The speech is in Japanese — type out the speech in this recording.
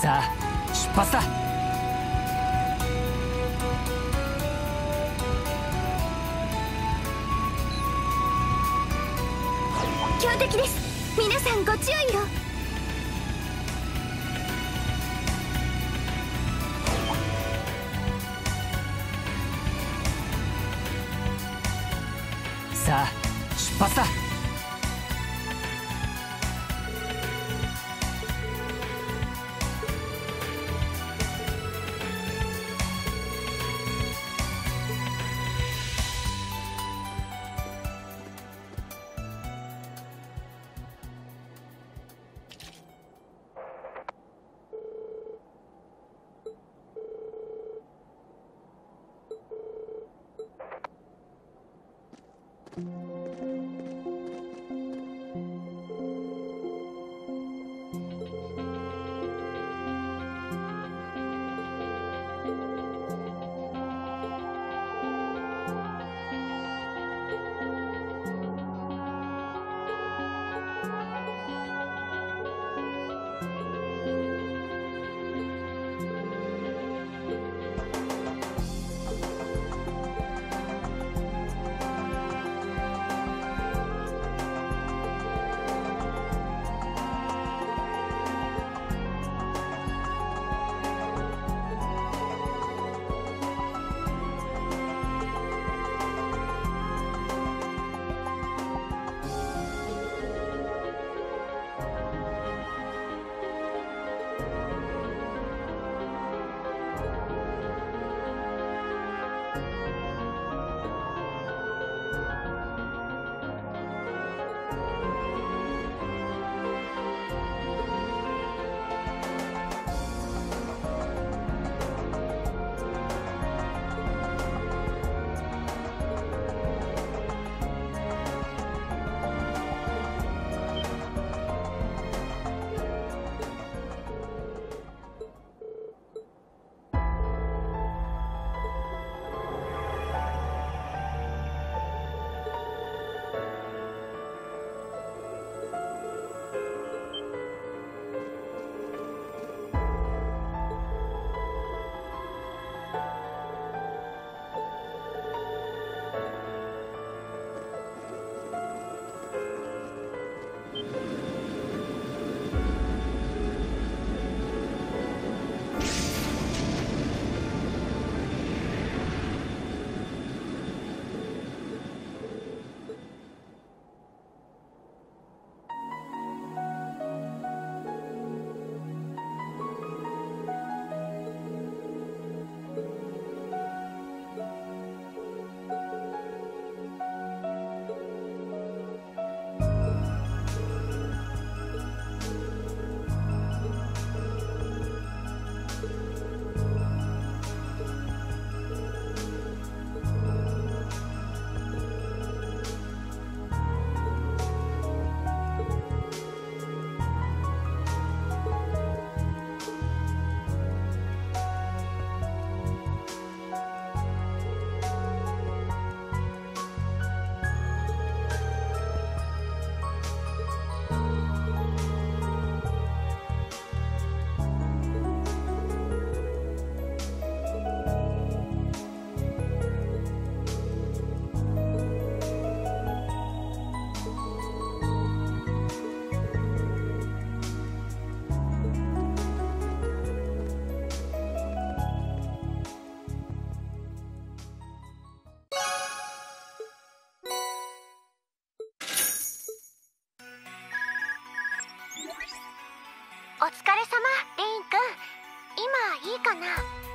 さあ出発だ。強敵です。皆さんご注意を。さあ出発だ だな。